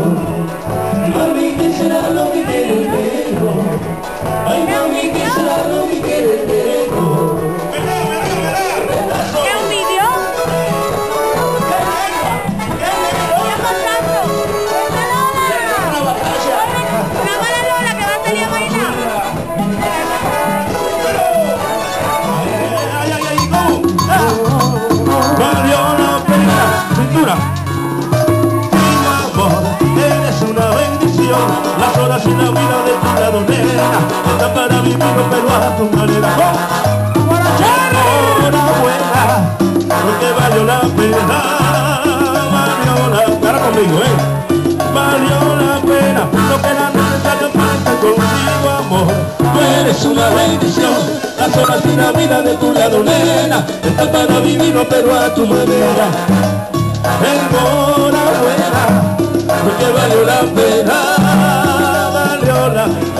Mami, ¿qué será lo que quiere el perro? Ay, mami, ¿qué será lo que quiere el perro? ¿Qué un vídeo? ¿cómo? Ah. Valió la. Bendición. Las horas y la vida de tu lado, nena. Están para vivirlo, pero a tu manera. ¡Oh! Enhorabuena, porque valió la pena. Valió la. Ahora conmigo, ¿eh? Valió la pena. Lo que era necesario para estar contigo, amor. Tú eres una bendición. Las horas y la vida de tu lado, nena. Están para vivirlo, pero a tu manera. Enhorabuena, porque valió la pena. Valió la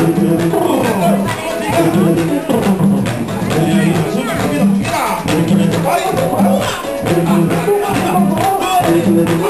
esta pa-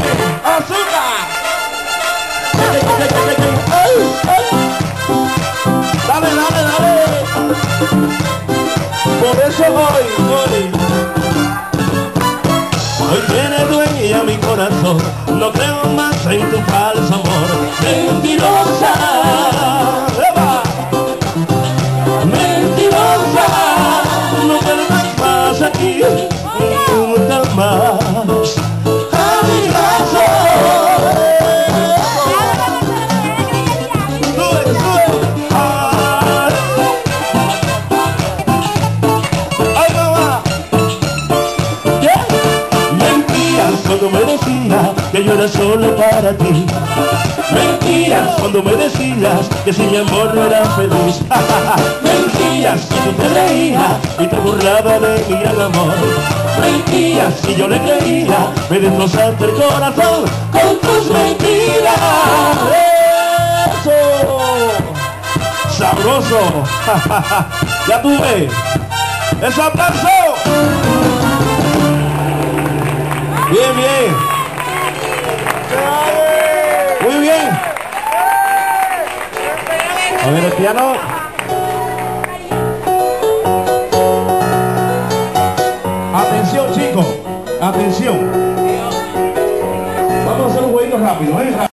Eso hoy, tiene dueña mi corazón, no creo más en tu falso amor. ¡Eva! Era solo para ti. Mentías cuando me decías que si mi amor no era feliz. Mentías y tú te reías y te burlabas de mi gran amor. Mentías y yo le creía, me destrozaste el corazón con tus mentiras. ¡Eso! ¡Sabroso! ¡Ya tuve! ¡Ese aplauso! Bien, bien. Muy bien. A ver el piano. Atención, chicos. Atención. Vamos a hacer un jueguito rápido, ¿eh?